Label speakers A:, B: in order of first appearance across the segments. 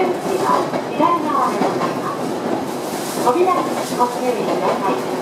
A: 出口は左側す。扉にご注意ください。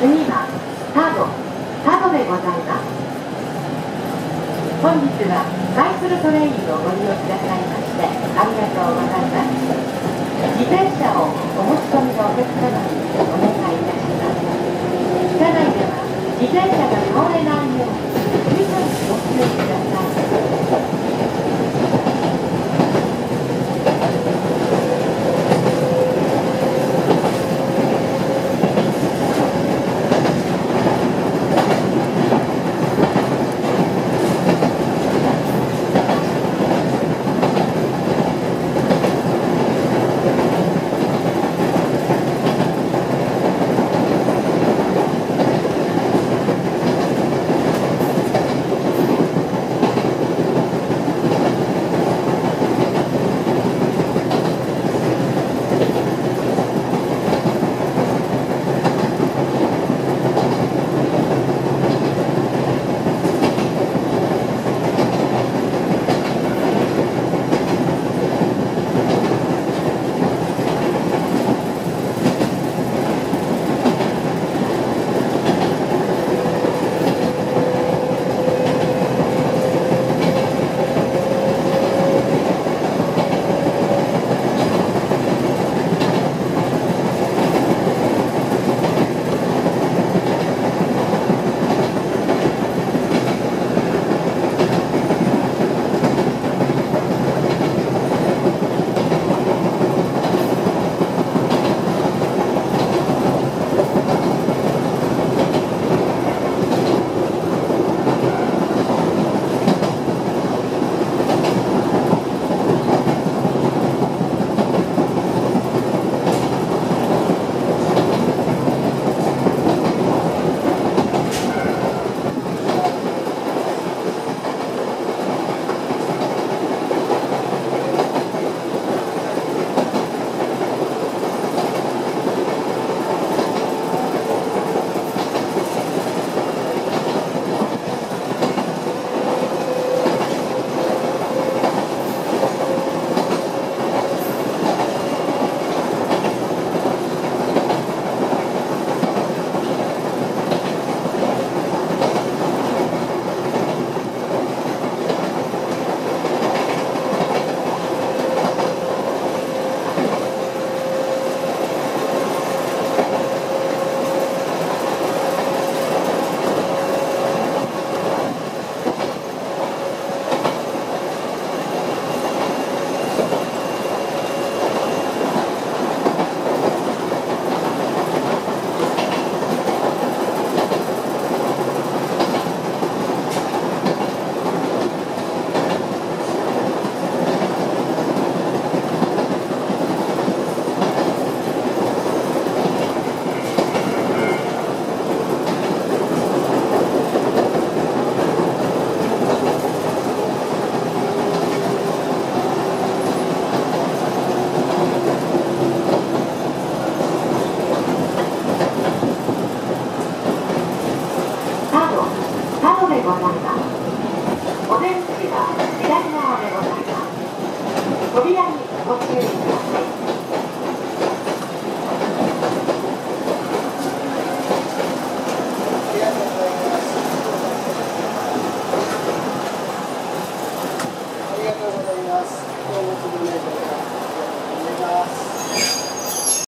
A: 次は佐渡佐渡でございます。本日はサイクルトレインをご利用くださいましてありがとうございます。自転車をお持ち込みのお客様にお願いいたします。車内では自転車が倒れないように十分ご注意ください。